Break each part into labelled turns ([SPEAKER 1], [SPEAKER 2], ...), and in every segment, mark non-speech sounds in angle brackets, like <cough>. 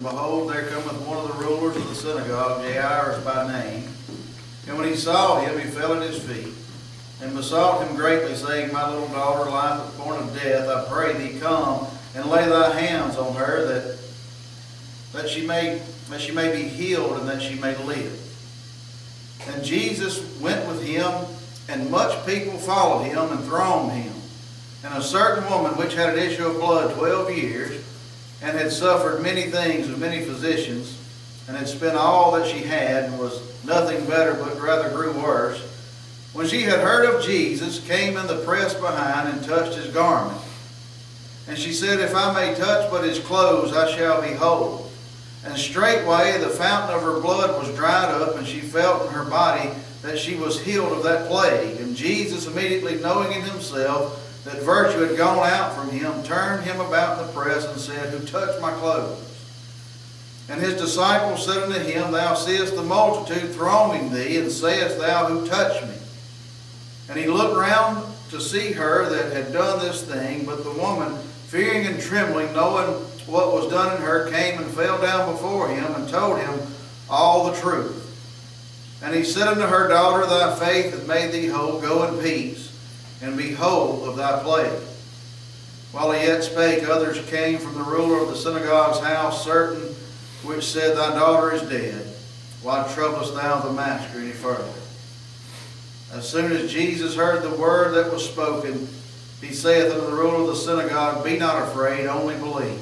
[SPEAKER 1] Behold, there cometh one of the rulers of the synagogue, Jairus by name. And when he saw him, he fell at his feet, and besought him greatly, saying, My little daughter lieth at the point of death. I pray thee, come and lay thy hands on her, that that she may that she may be healed and that she may live. And Jesus went with him, and much people followed him and thronged him. And a certain woman which had an issue of blood twelve years, and had suffered many things of many physicians, and had spent all that she had, and was nothing better, but rather grew worse, when she had heard of Jesus, came in the press behind and touched his garment. And she said, If I may touch but his clothes, I shall be whole. And straightway the fountain of her blood was dried up, and she felt in her body that she was healed of that plague. And Jesus, immediately knowing in himself that virtue had gone out from him, turned him about in the press and said, Who touched my clothes? And his disciples said unto him, Thou seest the multitude thronging thee, and sayest thou, Who touched me? And he looked round to see her that had done this thing, but the woman, fearing and trembling, knowing what was done in her, came and fell down before him and told him all the truth. And he said unto her, Daughter, thy faith hath made thee whole. Go in peace, and be whole of thy plague. While he yet spake, others came from the ruler of the synagogue's house, certain which said, Thy daughter is dead. Why troublest thou the master any further? As soon as Jesus heard the word that was spoken, he saith unto the ruler of the synagogue, Be not afraid, only believe.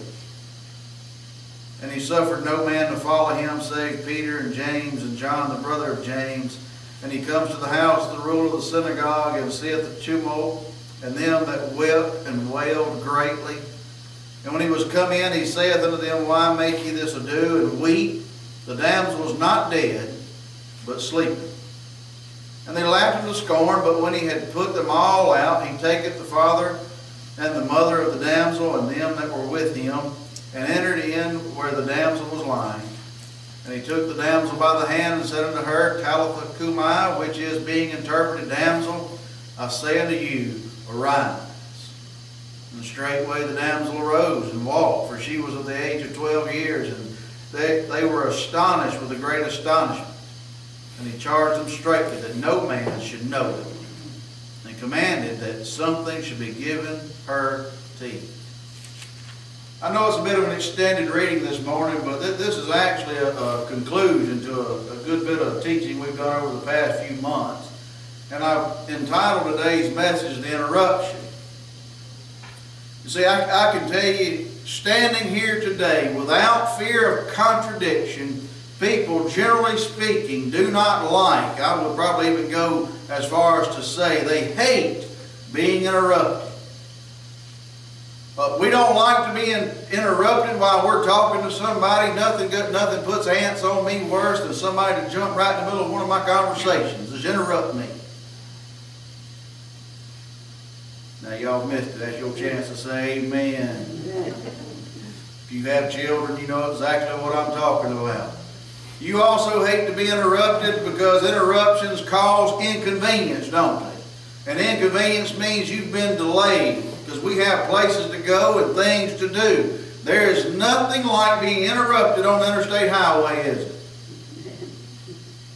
[SPEAKER 1] And he suffered no man to follow him, save Peter and James and John, the brother of James. And he comes to the house of the ruler of the synagogue, and seeth the tumult, and them that wept and wailed greatly. And when he was come in, he saith unto them, Why make ye this ado, and weep? The damsel was not dead, but sleeping. And they laughed him to scorn, but when he had put them all out, he taketh the father and the mother of the damsel and them that were with him, and entered in where the damsel was lying. And he took the damsel by the hand and said unto her, Talitha cumi, which is being interpreted, Damsel, I say unto you, arise. And straightway the damsel arose and walked, for she was of the age of twelve years, and they, they were astonished with a great astonishment. And he charged them straitly that no man should know it, and commanded that something should be given her to eat. I know it's a bit of an extended reading this morning, but th this is actually a, a conclusion to a, a, good bit of teaching we've done over the past few months. And I've entitled today's message, The Interruption. You see, I, I can tell you, standing here today, without fear of contradiction, people, generally speaking, do not like, I would probably even go as far as to say they hate being interrupted. But we don't like to be in, interrupted while we're talking to somebody. Nothing nothing puts ants on me worse than somebody to jump right in the middle of one of my conversations, is interrupt me. Now y'all missed it. That's your chance to say amen. If you have children, you know exactly what I'm talking about. You also hate to be interrupted because interruptions cause inconvenience, don't they? And inconvenience means you've been delayed because we have places to go and things to do. There is nothing like being interrupted on the interstate highway, is it?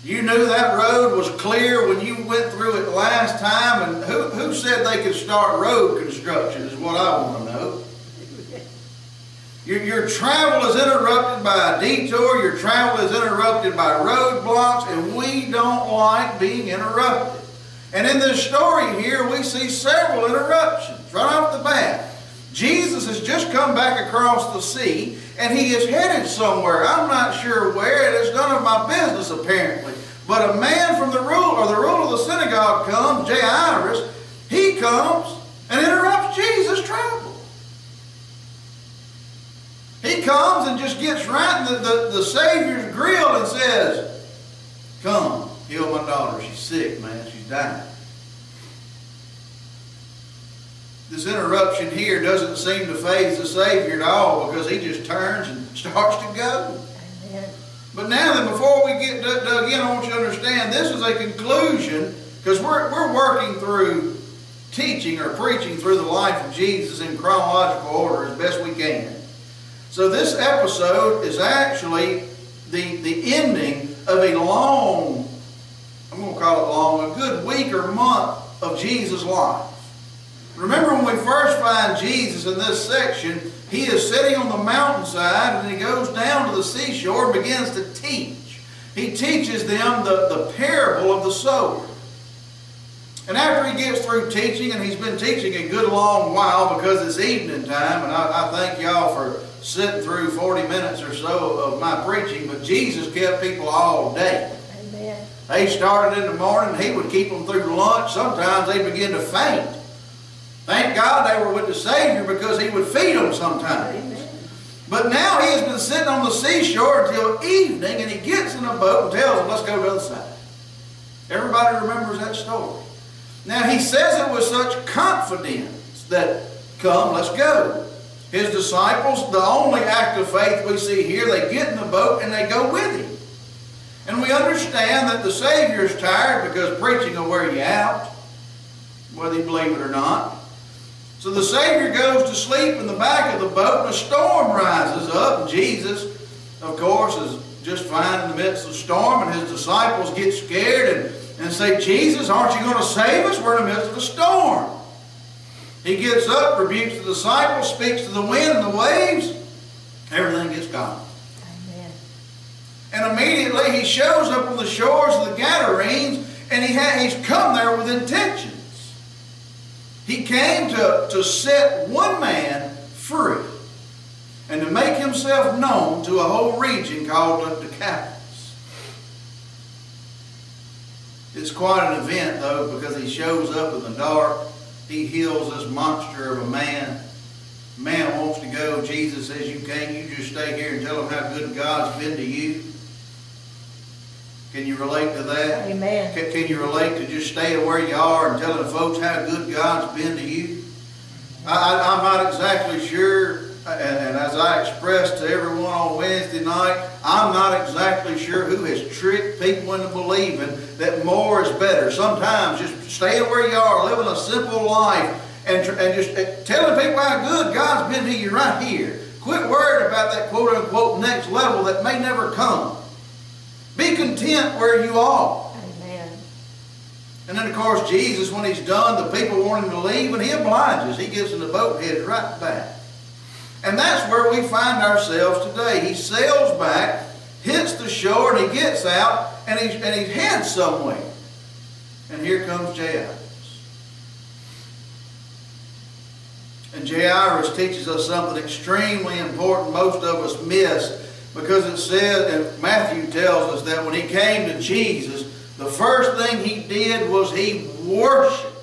[SPEAKER 1] You knew that road was clear when you went through it last time, and who, who said they could start road construction is what I want to know. Your, your travel is interrupted by a detour, your travel is interrupted by roadblocks, and we don't like being interrupted. And in this story here, we see several interruptions right off the bat. Jesus has just come back across the sea, and he is headed somewhere. I'm not sure where. It is none of my business, apparently. But a man from the rule, or the rule of the synagogue comes, Jairus, he comes and interrupts Jesus' travel. He comes and just gets right in the, the, the Savior's grill and says, Come, heal my daughter. She's sick, man. She's dying. This interruption here doesn't seem to faze the Savior at all because he just turns and <laughs> starts to go. But now then, before we get dug in, I want you to understand this is a conclusion because we're, we're working through teaching or preaching through the life of Jesus in chronological order as best we can. So this episode is actually the, the ending of a long, I'm going to call it long, a good week or month of Jesus' life. Remember when we first find Jesus in this section, he is sitting on the mountainside and he goes down to the seashore and begins to teach. He teaches them the, the parable of the sower. And after he gets through teaching, and he's been teaching a good long while because it's evening time, and I, I thank y'all for sitting through 40 minutes or so of my preaching, but Jesus kept people all day. Amen. They started in the morning, he would keep them through lunch. Sometimes they begin to faint. Thank God they were with the Savior because he would feed them sometimes. But now he has been sitting on the seashore until evening, and he gets in a boat and tells them, let's go to the other side. Everybody remembers that story. Now he says it with such confidence that, come, let's go. His disciples, the only act of faith we see here, they get in the boat and they go with him. And we understand that the Savior is tired because preaching will wear you out, whether you believe it or not. So the Savior goes to sleep in the back of the boat and a storm rises up. And Jesus, of course, is just fine in the midst of the storm and his disciples get scared and and say, Jesus, aren't you going to save us? We're in the midst of a storm. He gets up, rebukes the disciples, speaks to the wind and the waves. Everything gets gone. Amen. And immediately he shows up on the shores of the Gadarenes and he he's come there with intentions. He came to, to set one man free and to make himself known to a whole region called the Decapolis. It's quite an event, though, because he shows up in the dark. He heals this monster of a man. Man wants to go. Jesus says, you can't. You just stay here and tell him how good God's been to you. Can you relate to that?
[SPEAKER 2] Amen.
[SPEAKER 1] Can, can you relate to just staying where you are and telling the folks how good God's been to you? I, I'm not exactly sure and, and, as I expressed to everyone on Wednesday night, I'm not exactly sure who has tricked people into believing that more is better. Sometimes just staying where you are, living a simple life, and, and just telling people how good God's been to you right here. Quit worrying about that quote unquote next level that may never come. Content where you are. Amen. And then, of course, Jesus, when he's done, the people want him to leave, and he obliges. He gets in the boat and heads right back. And that's where we find ourselves today. He sails back, hits the shore, and he gets out, and he, and he heads somewhere. And here comes Jairus. And Jairus teaches us something extremely important most of us miss because it says, and Matthew tells us that when he came to Jesus, the first thing he did was he worshiped.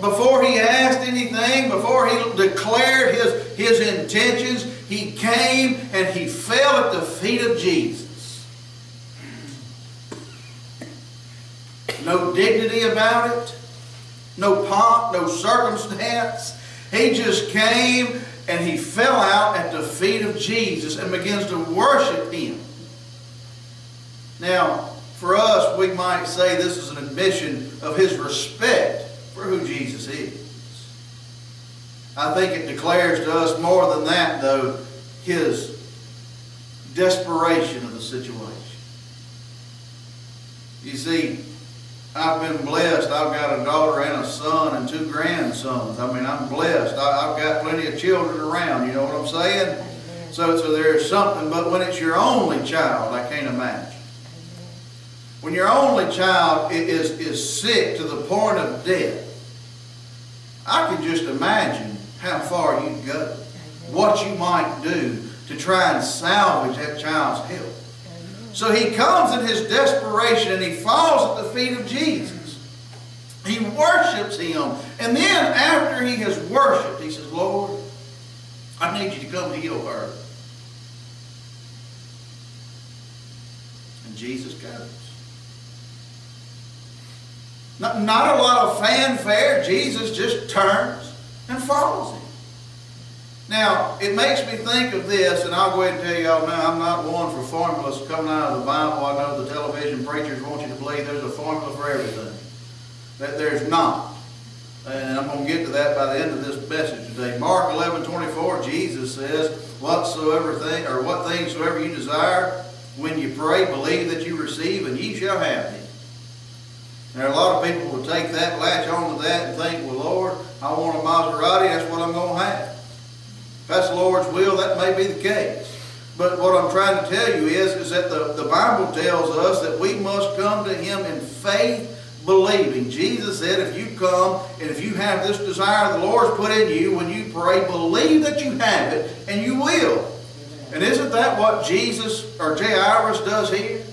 [SPEAKER 1] Before he asked anything, before he declared his, his intentions, he came and he fell at the feet of Jesus. No dignity about it, no pomp, no circumstance. He just came and he fell out at the feet of Jesus and begins to worship him. Now, for us, we might say this is an admission of his respect for who Jesus is. I think it declares to us more than that, though, his desperation of the situation. You see, I've been blessed. I've got a daughter and a son and two grandsons. I mean, I'm blessed. I, have got plenty of children around. You know what I'm saying? So, so there's something. But when it's your only child, I can't imagine. When your only child is, is sick to the point of death, I can just imagine how far you'd go, what you might do to try and salvage that child's health. So he comes in his desperation and he falls at the feet of Jesus. He worships him. And then after he has worshiped, he says, Lord, I need you to come heal her. And Jesus goes. Not, not a lot of fanfare. Jesus just turns and follows him. Now, it makes me think of this, and I'll go ahead and tell y'all now, I'm not one for formulas coming out of the Bible. I know the television preachers want you to believe there's a formula for everything. That there's not. And I'm going to get to that by the end of this message today. Mark 11, 24, Jesus says, Whatsoever thing, or what things soever you desire, when you pray, believe that you receive, and ye shall have them. There are a lot of people who take that, latch on to that, and think, well, Lord, I want a Maserati, that's what I'm going to have. If that's the Lord's will, that may be the case. But what I'm trying to tell you is, is that the, the Bible tells us that we must come to Him in faith, believing. Jesus said, if you come and if you have this desire the Lord's put in you, when you pray, believe that you have it, and you will. And isn't that what Jesus or Jairus does here?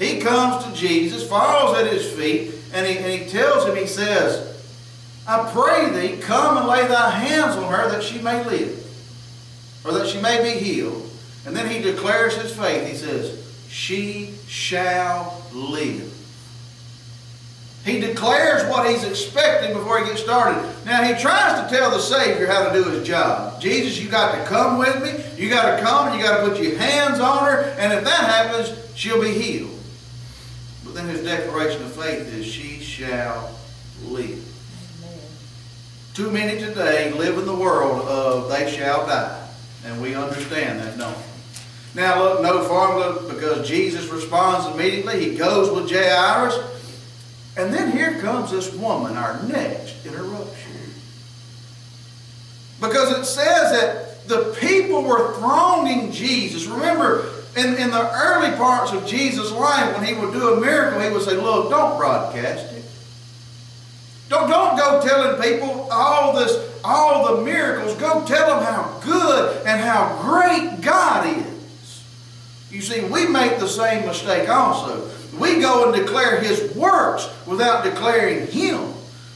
[SPEAKER 1] He comes to Jesus, falls at his feet, and he, and he tells him, he says, I pray thee, come and lay thy hands on her that she may live, or that she may be healed. And then he declares his faith. He says, She shall live. He declares what he's expecting before he gets started. Now, he tries to tell the Savior how to do his job. Jesus, you got to come with me. You got to come and you got to put your hands on her. And if that happens, she'll be healed. But then his declaration of faith is, She shall live. Too many today live in the world of they shall die. And we understand that, don't we? Now, look, no formula because Jesus responds immediately. He goes with Jairus. And then here comes this woman, our next interruption. Because it says that the people were thronging Jesus. Remember, in, in the early parts of Jesus' life, when he would do a miracle, he would say, Look, don't broadcast it. Don't, don't go telling people all this, all the miracles. Go tell them how good and how great God is. You see, we make the same mistake also. We go and declare His works without declaring Him.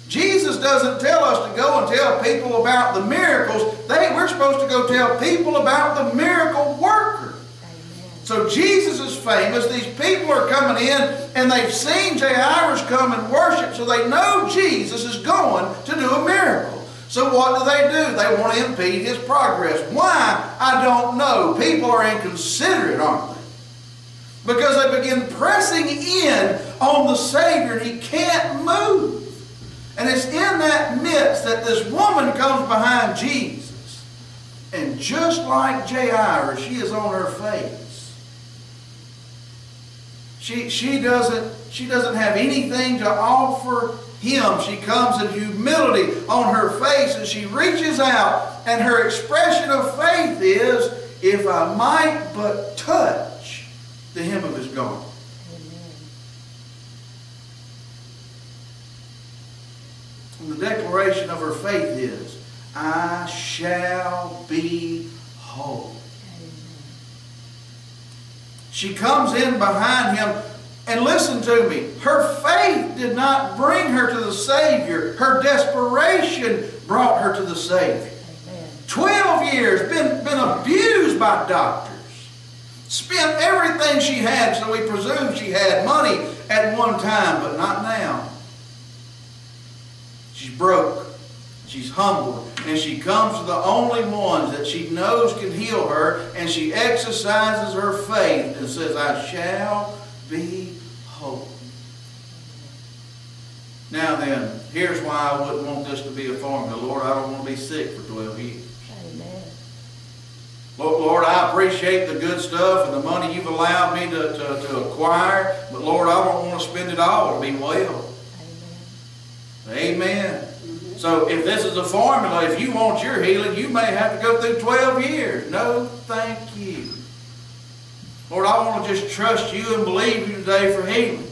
[SPEAKER 1] Jesus doesn't tell us to go and tell people about the miracles. They, we're supposed to go tell people about the miracle worker. So Jesus is famous. These people are coming in and they've seen Jairus come and worship, so they know Jesus is going to do a miracle. So what do they do? They want to impede his progress. Why? I don't know. People are inconsiderate, aren't they? Because they begin pressing in on the Savior and he can't move. And it's in that midst that this woman comes behind Jesus. And just like Jairus, she is on her face. She, she, doesn't, she doesn't have anything to offer him. She comes in humility on her face and she reaches out and her expression of faith is, if I might but touch the hem of his garment. And the declaration of her faith is, I shall be whole. She comes in behind him, and listen to me. Her faith did not bring her to the Savior. Her desperation brought her to the Savior. Twelve years, been, been abused by doctors. Spent everything she had, so we presume she had money at one time, but not now. She's broke. She's humble. And she comes to the only ones that she knows can heal her. And she exercises her faith and says, I shall be whole. Now then, here's why I wouldn't want this to be a formula. Lord, I don't want to be sick for 12 years. Amen. Lord, I appreciate the good stuff and the money you've allowed me to, to, to acquire. But Lord, I don't want to spend it all to be well. Amen. Amen. So if this is a formula, if you want your healing, you may have to go through 12 years. No, thank you. Lord, I want to just trust you and believe you today for healing.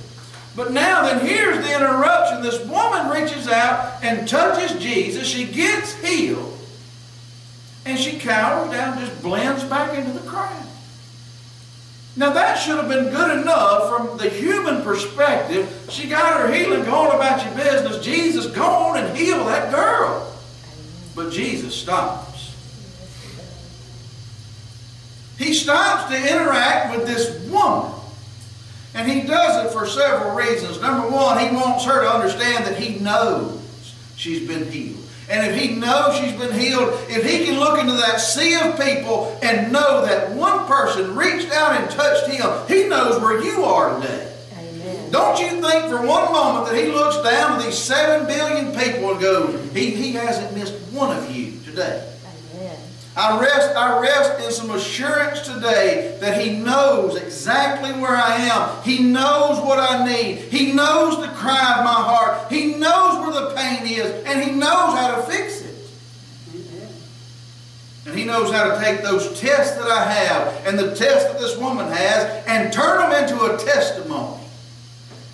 [SPEAKER 1] But now then, here's the interruption. This woman reaches out and touches Jesus. She gets healed. And she cowers down, just blends back into the crowd. Now that should have been good enough from the human perspective. She got her healing, go on about your business. Jesus, go on and heal that girl. But Jesus stops. He stops to interact with this woman. And he does it for several reasons. Number one, he wants her to understand that he knows she's been healed. And if he knows she's been healed, if he can look into that sea of people and know that one person reached out and touched him, he knows where you are today. Amen. Don't you think for one moment that he looks down at these seven billion people and goes, he, he hasn't missed one of you today. I rest, I rest in some assurance today that He knows exactly where I am. He knows what I need. He knows the cry of my heart. He knows where the pain is, and He knows how to fix it. And He knows how to take those tests that I have and the tests that this woman has and turn them into a testimony.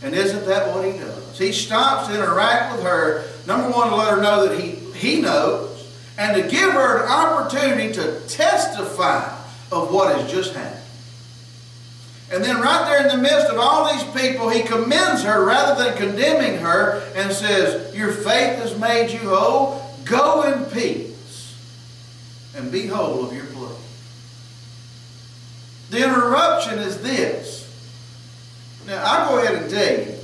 [SPEAKER 1] And isn't that what He does? He stops to interact with her, number one, to let her know that He, he knows and to give her an opportunity to testify of what has just happened. And then right there in the midst of all these people, he commends her rather than condemning her and says, Your faith has made you whole. Go in peace and be whole of your blood. The interruption is this. Now, I'll go ahead and tell you,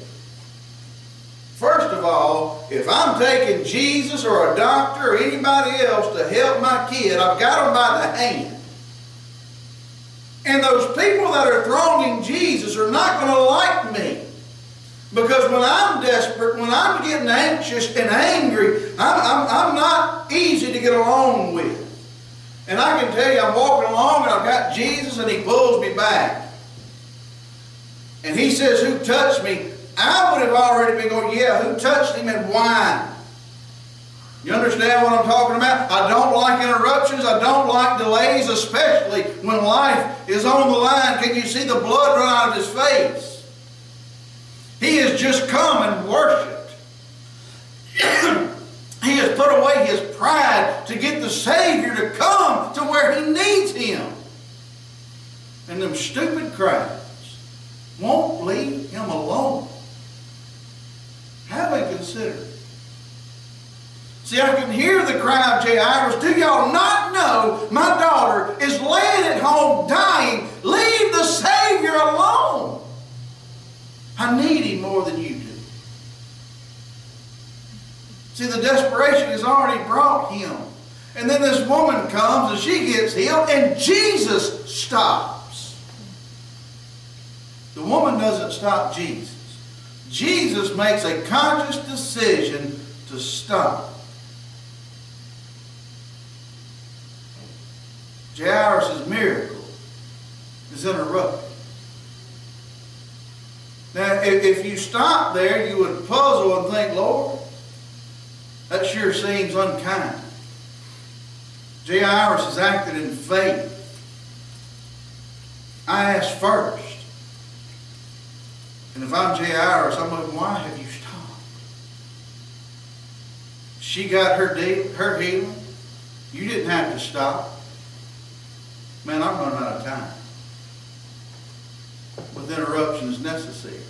[SPEAKER 1] First of all, if I'm taking Jesus or a doctor or anybody else to help my kid, I've got them by the hand. And those people that are thronging Jesus are not going to like me. Because when I'm desperate, when I'm getting anxious and angry, I'm, I'm, I'm not easy to get along with. And I can tell you, I'm walking along and I've got Jesus and he pulls me back. And he says, who touched me? I would have already been going, yeah, who touched him and why? You understand what I'm talking about? I don't like interruptions. I don't like delays, especially when life is on the line. Can you see the blood run out of his face? He has just come and worshiped. Put away his pride to get the Savior to come to where he needs him. And them stupid crowds won't leave him alone. Have a considered? See, I can hear the cry of Jairus. Do y'all not know my daughter is laying at home dying? Leave the Savior alone. I need him more than you do. See, the desperation has already brought him. And then this woman comes and she gets healed, and Jesus stops. The woman doesn't stop Jesus. Jesus makes a conscious decision to stop. Jairus' miracle is interrupted. Now, if, you stop there, you would puzzle and think, Lord, that sure seems unkind. Jairus has acted in faith. I asked first. And if I'm Jairus, I'm like, why have you stopped? She got her deal, her healing. You didn't have to stop. Man, I'm running out of time. Interruption is necessary.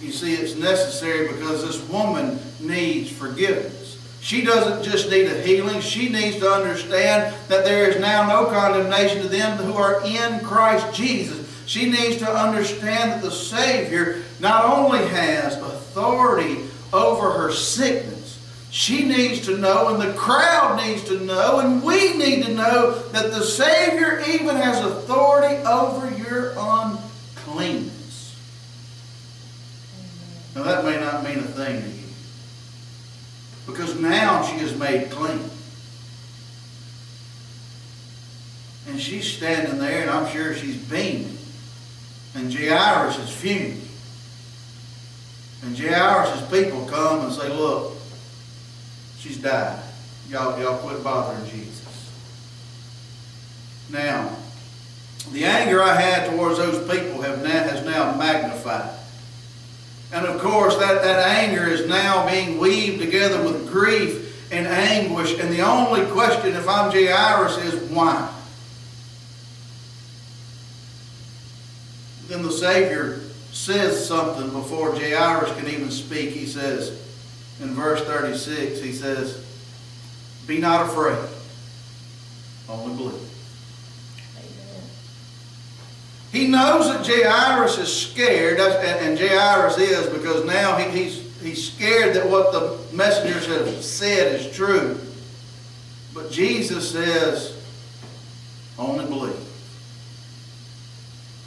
[SPEAKER 1] You see, it's necessary because this woman needs forgiveness. She doesn't just need a healing. She needs to understand that there is now no condemnation to them who are in Christ Jesus. She needs to understand that the Savior not only has authority over her sickness, she needs to know, and the crowd needs to know, and we need to know that the Savior even has authority over your uncleanness. Now, that may not mean a thing to you. Because now she is made clean. And she's standing there, and I'm sure she's beaming. And Jairus is fuming. And Jairus' people come and say, look, she's died. Y'all, y'all quit bothering Jesus. Now, the anger I had towards those people have now, has now magnified. And of course, that, that anger is now being weaved together with grief and anguish. And the only question, if I'm Jairus, is why? then the Savior says something before Jairus can even speak. He says, in verse 36, he says, Be not afraid, only believe. He knows that Jairus is scared, and Jairus is because now he's, he's scared that what the messengers have said is true. But Jesus says, only believe.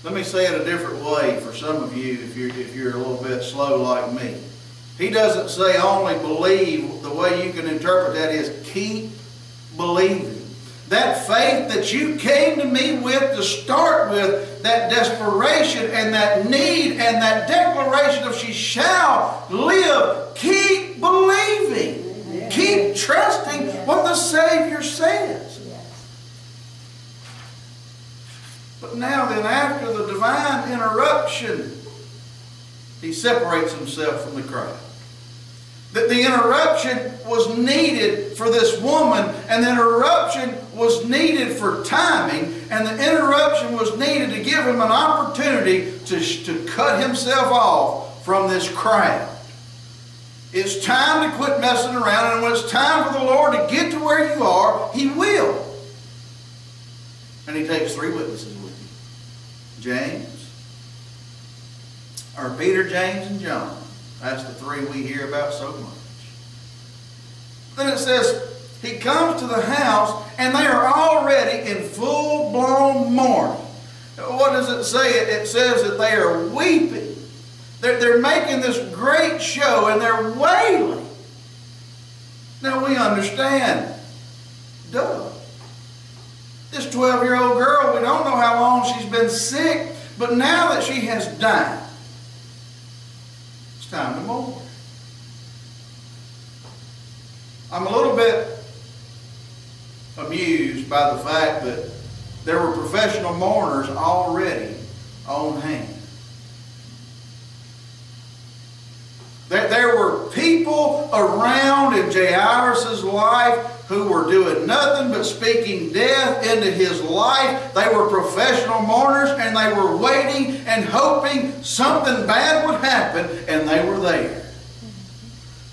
[SPEAKER 1] Let me say it a different way for some of you if you're, if you're a little bit slow like me. He doesn't say only believe. The way you can interpret that is keep believing. That faith that you came to me with to start with, that desperation and that need and that declaration of she shall live, keep believing. Keep trusting what the Savior says. But now then, after the divine interruption, he separates himself from the crowd. That the interruption was needed for this woman, and the interruption was needed for timing, and the interruption was needed to give him an opportunity to, to cut himself off from this crowd. It's time to quit messing around, and when it's time for the Lord to get to where you are, He will. And He takes three witnesses with Him James, or Peter, James, and John. That's the three we hear about so much. Then it says, He comes to the house, and they are already in full blown mourning. What does it say? It says that they are weeping. They're, they're making this great show and they're wailing. Now we understand. Duh. This 12 year old girl, we don't know how long she's been sick, but now that she has died, it's time to mourn. I'm a little bit amused by the fact that there were professional mourners already on hand. That there were people around in Jairus' life who were doing nothing but speaking death into his life. They were professional mourners and they were waiting and hoping something bad would happen, and they were there.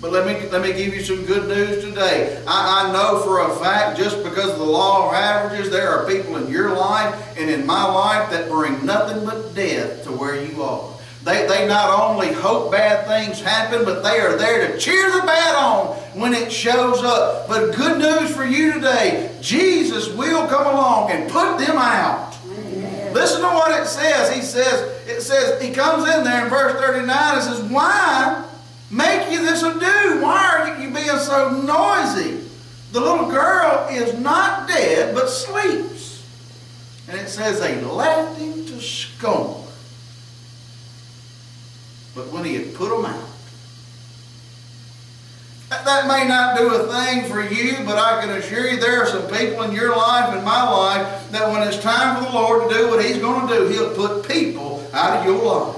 [SPEAKER 1] But let me, let me give you some good news today. I, I know for a fact, just because of the law of averages, there are people in your life and in my life that bring nothing but death to where you are. They, they not only hope bad things happen, but they are there to cheer the bad on when it shows up. But good news for you today, Jesus will come along and put them out. Amen. Listen to what it says. He says, it says, he comes in there in verse 39 and says, Why make you this ado? Why are you being so noisy? The little girl is not dead, but sleeps. And it says they laughed him to scorn. But when he had put them out, that may not do a thing for you, but I can assure you there are some people in your life and my life that when it's time for the Lord to do what He's going to do, He'll put people out of your life.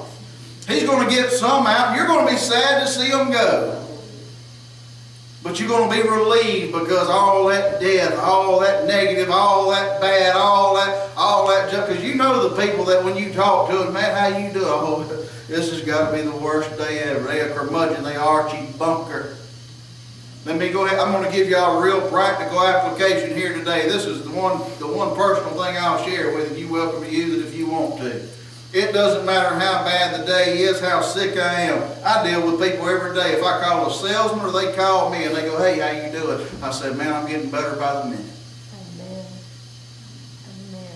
[SPEAKER 1] He's going to get some out. You're going to be sad to see them go. But you're going to be relieved because all that death, all that negative, all that bad, all that, all that junk. Because you know the people that when you talk to them, man, how you do? <laughs> this has got to be the worst day ever. They are curmudgeon, They are Archie Bunker. Let me go ahead. I'm going to give y'all a real practical application here today. This is the one, the one personal thing I'll share with you. Welcome to use it if you want to. It doesn't matter how bad the day is, how sick I am. I deal with people every day. If I call a salesman or they call me and they go, hey, how you doing? I said, man, I'm getting better by the minute.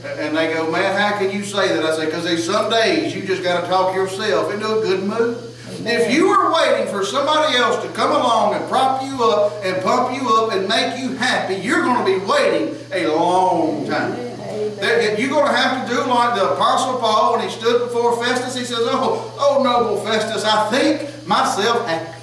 [SPEAKER 1] And they go, man, how can you say that? I say, because there's some days you just got to talk yourself into a good mood. If you are waiting for somebody else to come along and prop you up and pump you up and make you happy, you're going to be waiting a long time. Amen. You're going to have to do like the Apostle Paul when he stood before Festus. He says, oh, oh noble Festus, I think myself happy.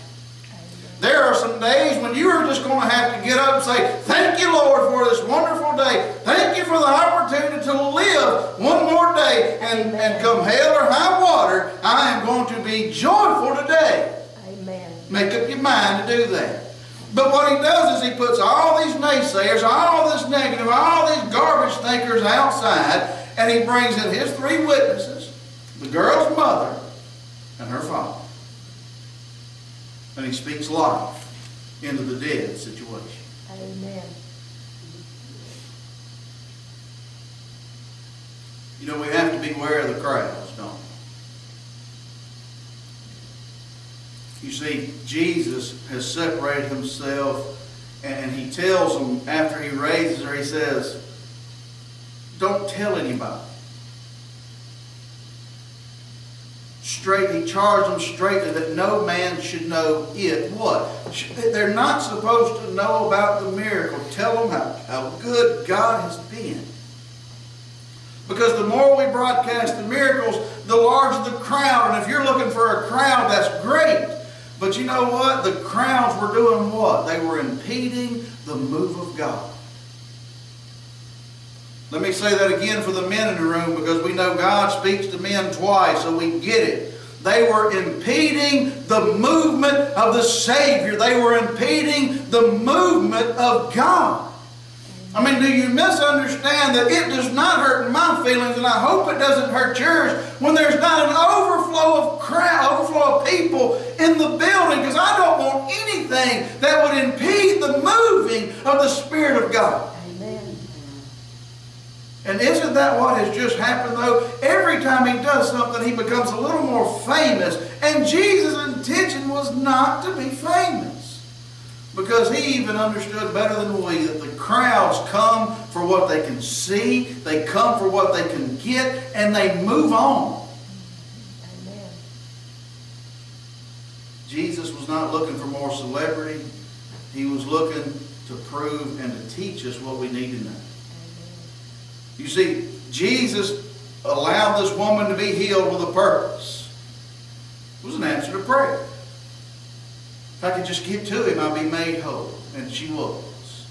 [SPEAKER 1] Some days when you are just going to have to get up and say, Thank you, Lord, for this wonderful day. Thank you for the opportunity to live one more day. And, and come hell or high water, I am going to be joyful today. Amen. Make up your mind to do that. But what he does is he puts all these naysayers, all this negative, all these garbage thinkers outside, and he brings in his three witnesses, the girl's mother and her father and he speaks life into the dead situation. Amen. You know, we have to beware of the crowds, don't we? You see, Jesus has separated himself and he tells them after he raises her, he says, Don't tell anybody. He charged them straightly that no man should know it. What? They're not supposed to know about the miracle. Tell them how, how good God has been. Because the more we broadcast the miracles, the larger the crowd. And if you're looking for a crowd, that's great. But you know what? The crowds were doing what? They were impeding the move of God. Let me say that again for the men in the room because we know God speaks to men twice, so we get it. They were impeding the movement of the Savior. They were impeding the movement of God. I mean, do you misunderstand that it does not hurt my feelings, and I hope it doesn't hurt yours, when there's not an overflow of crowd, overflow of people in the building, because I don't want anything that would impede the moving of the Spirit of God. And isn't that what has just happened though? Every time he does something, he becomes a little more famous. And Jesus' intention was not to be famous. Because he even understood better than we that the crowds come for what they can see, they come for what they can get, and they move on. Amen. Jesus was not looking for more celebrity. He was looking to prove and to teach us what we need to know. You see, Jesus allowed this woman to be healed with a purpose. It was an answer to prayer. If I could just get to him, I'd be made whole. And she was.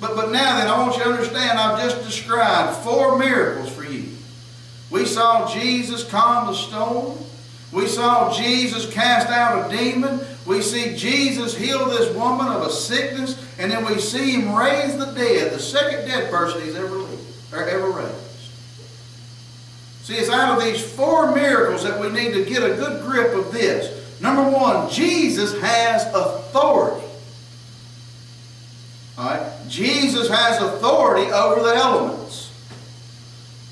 [SPEAKER 1] But, but now then, I want you to understand, I've just described four miracles for you. We saw Jesus calm the storm. We saw Jesus cast out a demon. We see Jesus heal this woman of a sickness. And then we see him raise the dead, the second dead person he's ever lived are ever raised. See, it's out of these four miracles that we need to get a good grip of this. Number one, Jesus has authority. All right? Jesus has authority over the elements.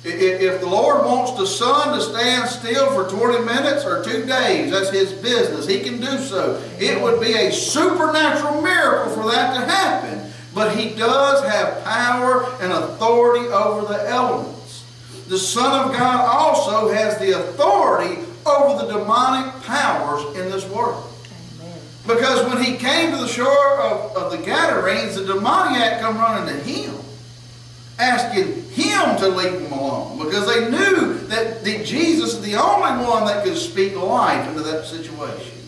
[SPEAKER 1] If the Lord wants the sun to stand still for 20 minutes or two days, that's His business. He can do so. It would be a supernatural miracle for that to happen. But he does have power and authority over the elements. The Son of God also has the authority over the demonic powers in this world. Amen. Because when he came to the shore of, of the Gadarenes, the demoniac come running to him, asking him to leave them alone. Because they knew that the, Jesus is the only one that could speak life into that situation.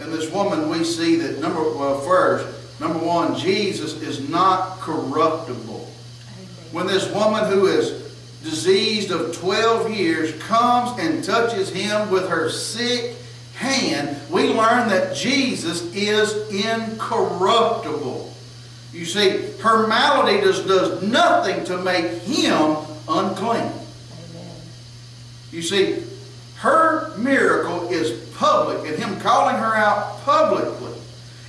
[SPEAKER 1] And this woman, we see that, number well, first, Number one, Jesus is not corruptible. When this woman who is diseased of 12 years comes and touches him with her sick hand, we learn that Jesus is incorruptible. You see, her malady does, does nothing to make him unclean. Amen. You see, her miracle is public, and him calling her out publicly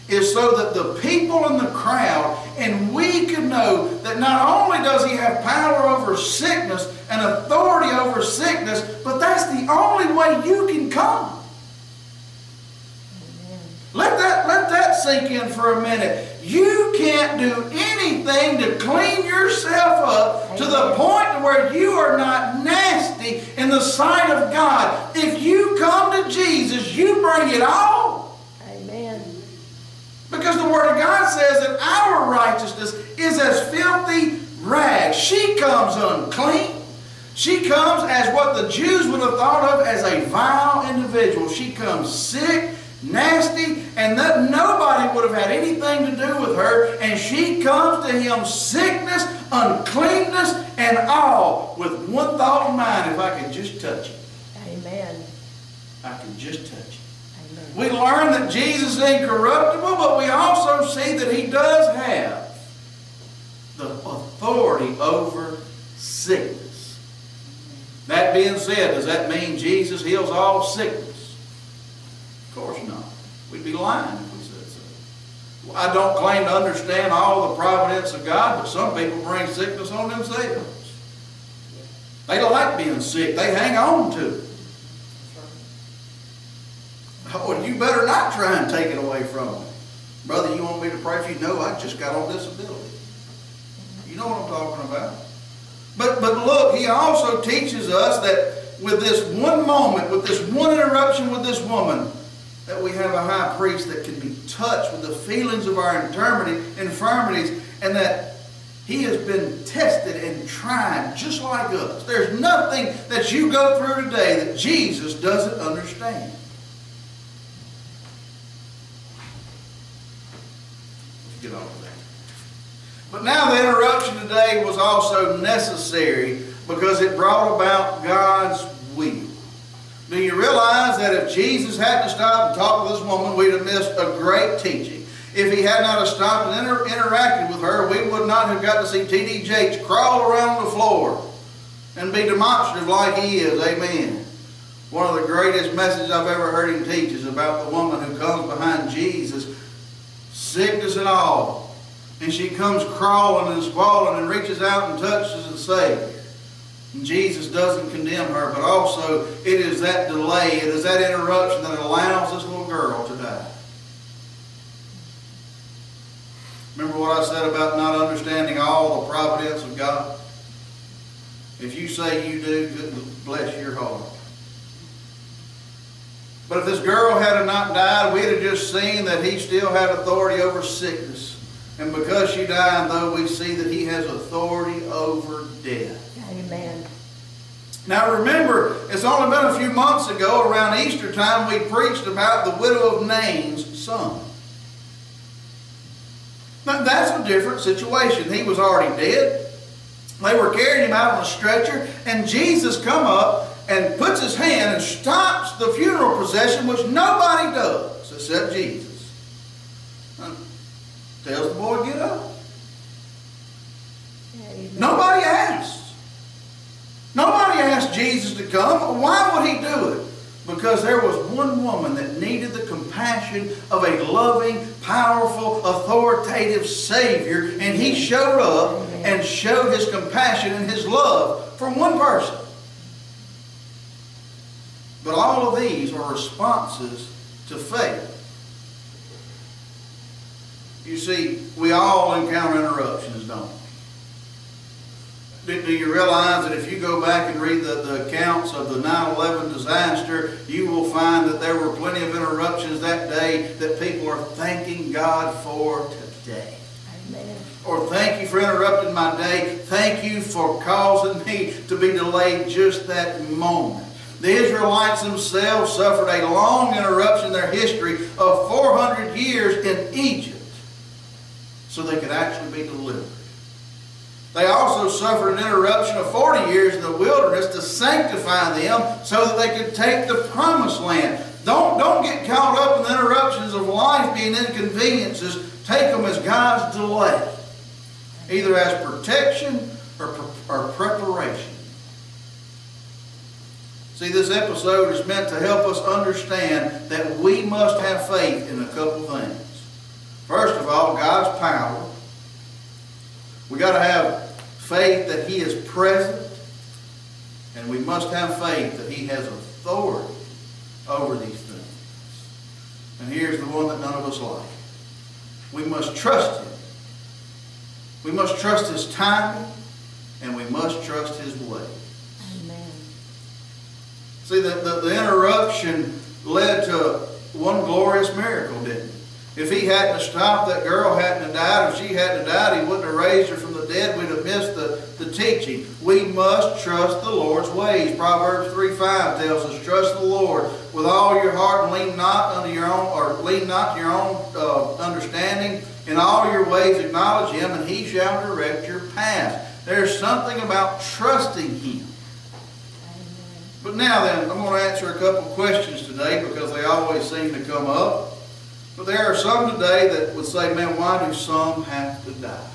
[SPEAKER 1] is so that the people in the crowd and we can know that not only does he have power over sickness and authority over sickness, but that's the only way you can come. Let that, let that sink in for a minute. You can't do anything to clean yourself up Amen. to the point where you are not nasty in the sight of God. If you come to Jesus, you bring it all. Because the Word of God says that our righteousness is as filthy rags. She comes unclean. She comes as what the Jews would have thought of as a vile individual. She comes sick, nasty, and that nobody would have had anything to do with her. And she comes to him sickness, uncleanness, and all with one thought in mind, if I can just touch it.
[SPEAKER 2] Amen.
[SPEAKER 1] I can just touch it. We learn that Jesus is incorruptible, but we also see that he does have the authority over sickness. That being said, does that mean Jesus heals all sickness? Of course not. We'd be lying if we said so. I don't claim to understand all the providence of God, but some people bring sickness on themselves. They like being sick. They hang on to it. Oh, you better not try and take it away from them. Brother, you want me to pray for you? No, I just got on disability. You know what I'm talking about. But, but look, he also teaches us that with this one moment, with this one interruption with this woman, that we have a high priest that can be touched with the feelings of our infirmities and that he has been tested and tried just like us. There's nothing that you go through today that Jesus doesn't understand. Get with that. But now the interruption today was also necessary because it brought about God's will. Do you realize that if Jesus hadn't stopped and talked with this woman, we'd have missed a great teaching? If he had not stopped and inter interacted with her, we would not have got to see T.D. Jakes crawl around the floor and be demonstrative like he is. Amen. One of the greatest messages I've ever heard him teach is about the woman who comes behind Jesus, sickness and all. And she comes crawling and squalling and reaches out and touches the Savior. And Jesus doesn't condemn her, but also it is that delay, it is that interruption that allows this little girl to die. Remember what I said about not understanding all the providence of God? If you say you do, bless your heart. But if this girl had not died, we'd have just seen that he still had authority over sickness. And because she died, though, we see that he has authority over death.
[SPEAKER 2] Amen.
[SPEAKER 1] Now remember, it's only been a few months ago, around Easter time, we preached about the widow of Nain's son. Now that's a different situation. He was already dead. They were carrying him out on a stretcher, and Jesus come up and puts his hand and stops the funeral procession, which nobody does except Jesus. tells the boy, get up. Nobody asks. Nobody asked Jesus to come. Why would he do it? Because there was one woman that needed the compassion of a loving, powerful, authoritative Savior, and he showed up and showed his compassion and his love for one person. But all of these are responses to faith. You see, we all encounter interruptions, don't we? do, you realize that if you go back and read the, the accounts of the 9-11 disaster, you will find that there were plenty of interruptions that day that people are thanking God for today. Amen. Or thank you for interrupting my day. Thank you for causing me to be delayed just that moment. The Israelites themselves suffered a long interruption in their history of 400 years in Egypt so they could actually be delivered. They also suffered an interruption of 40 years in the wilderness to sanctify them so that they could take the promised land. Don't, don't get caught up in the interruptions of life being inconveniences. Take them as God's delay, either as protection or, or preparation. See, this episode is meant to help us understand that we must have faith in a couple things. First of all, God's power. We got to have faith that He is present, and we must have faith that He has authority over these things. And here's the one that none of us like. We must trust Him. We must trust His timing, and we must trust His way. See, the, the, the interruption led to one glorious miracle, didn't it? If he hadn't stopped, that girl hadn't died, if she hadn't died, he wouldn't have raised her from the dead. We'd have missed the, the teaching. We must trust the Lord's ways. Proverbs 3 5 tells us, Trust the Lord with all your heart and lean not unto your own, or lean not to your own uh, understanding. In all your ways acknowledge him, and he shall direct your path. There's something about trusting him. But now then, I'm going to answer a couple questions today because they always seem to come up. But there are some today that would say, man, why do some have to die?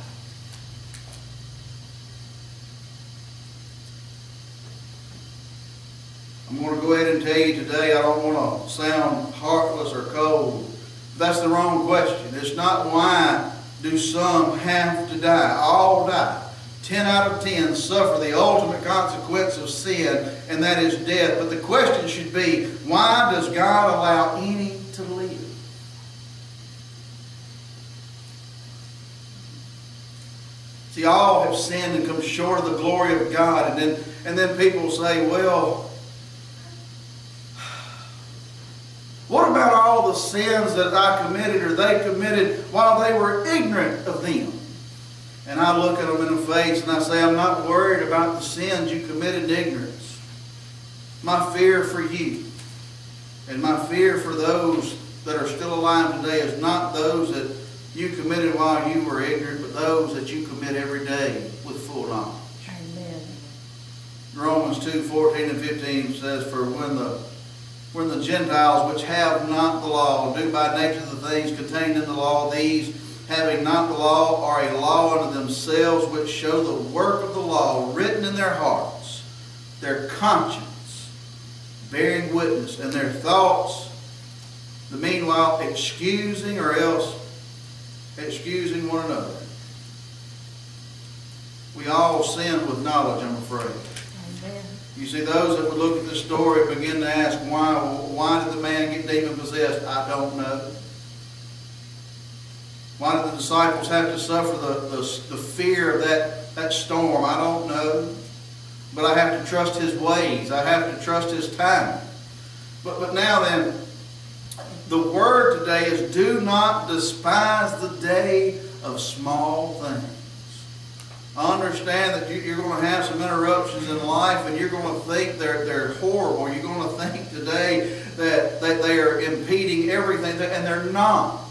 [SPEAKER 1] I'm going to go ahead and tell you today, I don't want to sound heartless or cold. That's the wrong question. It's not why do some have to die. All die. 10 out of 10 suffer the ultimate consequence of sin, and that is death. But the question should be why does God allow any to live? See, all have sinned and come short of the glory of God. And then, and then people say, well, what about all the sins that I committed or they committed while they were ignorant of them? And I look at them in the face and I say, I'm not worried about the sins you committed in ignorance. My fear for you and my fear for those that are still alive today is not those that you committed while you were ignorant, but those that you commit every day with full knowledge.
[SPEAKER 2] Amen.
[SPEAKER 1] Romans 2, 14 and 15 says, For when the when the Gentiles which have not the law do by nature the things contained in the law, these having not the law are a law unto themselves, which show the work of the law written in their hearts, their conscience bearing witness, and their thoughts, the meanwhile excusing or else excusing one another. We all sin with knowledge, I'm afraid.
[SPEAKER 2] Amen.
[SPEAKER 1] You see, those that would look at this story begin to ask, why, why did the man get demon possessed? I don't know. Why did the disciples have to suffer the, the, the fear of that, that storm? I don't know. But I have to trust his ways. I have to trust his timing. But, but now then, the word today is do not despise the day of small things. I understand that you, you're going to have some interruptions in life and you're going to think they're, they're horrible. You're going <laughs> to think today that, that they are impeding everything, and they're not.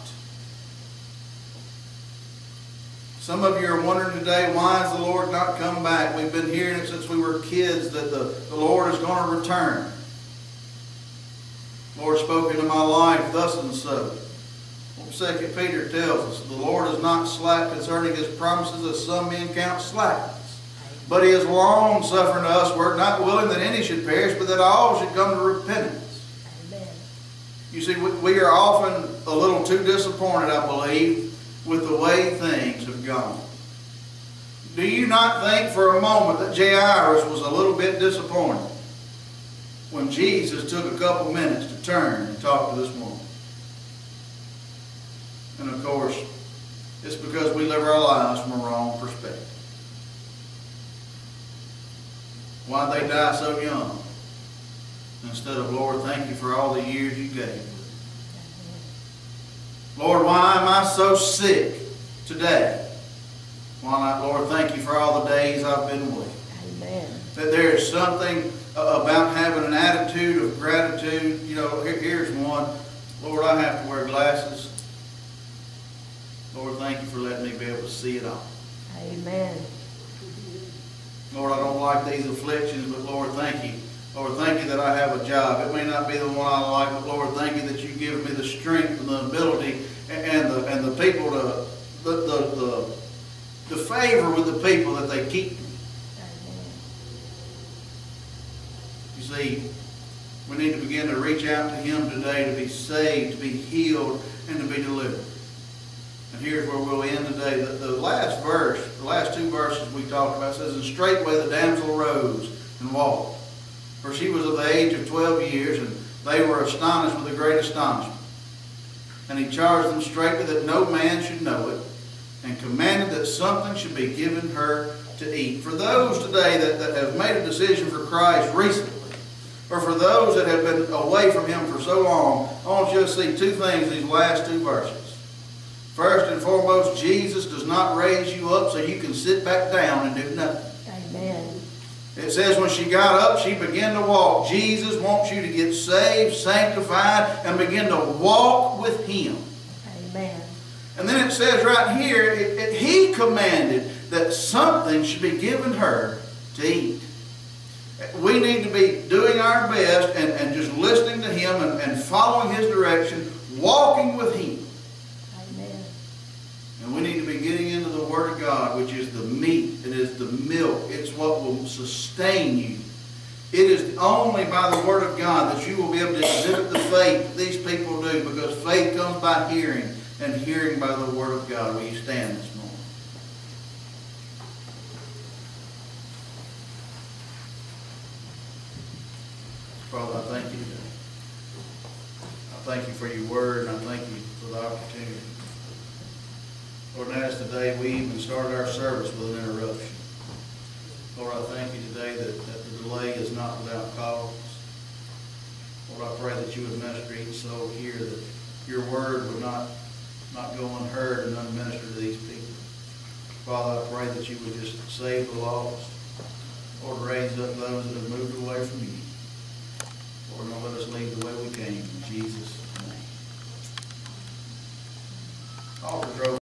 [SPEAKER 1] Some of you are wondering today, why has the Lord not come back? We've been hearing it since we were kids that the, the Lord is going to return. The Lord spoke into my life thus and so. Second Peter tells us, the Lord is not slack concerning his promises as some men count slackness. But he is long suffering to us, we're not willing that any should perish, but that all should come to repentance.
[SPEAKER 2] Amen.
[SPEAKER 1] You see, we, we are often a little too disappointed, I believe, with the way things Do you not think for a moment that Jairus was a little bit disappointed when Jesus took a couple minutes to turn and talk to this woman? And of course, it's because we live our lives from a wrong perspective. Why'd they die so young? Instead of, Lord, thank you for all the years you gave. Lord, why am I so sick today? Not, Lord, thank you for all the days I've been with.
[SPEAKER 2] Amen.
[SPEAKER 1] That there is something about having an attitude of gratitude. You know, here's one. Lord, I have to wear glasses. Lord, thank you for letting me be able to see it all.
[SPEAKER 2] Amen.
[SPEAKER 1] Lord, I don't like these afflictions, but Lord, thank you. Lord, thank you that I have a job. It may not be the one I like, but Lord, thank you that you give me the strength and the ability and the and the people to the the the, the favor with the people that they keep You see, we need to begin to reach out to Him today to be saved, to be healed, and to be delivered. And here's where we'll end today. The, the last verse, the last two verses we talked about says, And straightway the damsel rose and walked. For she was of the age of twelve years, and they were astonished with a great astonishment. And he charged them straightly that no man should know it, and commanded that something should be given her to eat. For those today that, that have made a decision for Christ recently, or for those that have been away from Him for so long, I want you to see two things in these last two verses. First and foremost, Jesus does not raise you up so you can sit back down and do nothing.
[SPEAKER 2] Amen.
[SPEAKER 1] It says when she got up, she began to walk. Jesus wants you to get saved, sanctified, and begin to walk with Him.
[SPEAKER 2] Amen.
[SPEAKER 1] And then it says right here, it, it, He commanded that something should be given her to eat. We need to be doing our best and, and just listening to Him and, and following His direction, walking with Him.
[SPEAKER 2] Amen.
[SPEAKER 1] And we need to be getting into the Word of God, which is the meat, it is the milk, it's what will sustain you. It is only by the Word of God that you will be able to exhibit the faith these people do, because faith comes by hearing, and hearing by the Word of God. Will you stand this morning? Father, I thank you today. I thank you for your Word, and I thank you for the opportunity. Lord, and as today we even started our service with an interruption. Lord, I thank you today that, that the delay is not without cause. Lord, I pray that you would minister each soul here, that your word would not, not go unheard and unministered to these people. Father, I pray that you would just save the lost, Lord, raise up those that have moved away from you. Lord, don't let us leave the way we came, in Jesus' name. Throw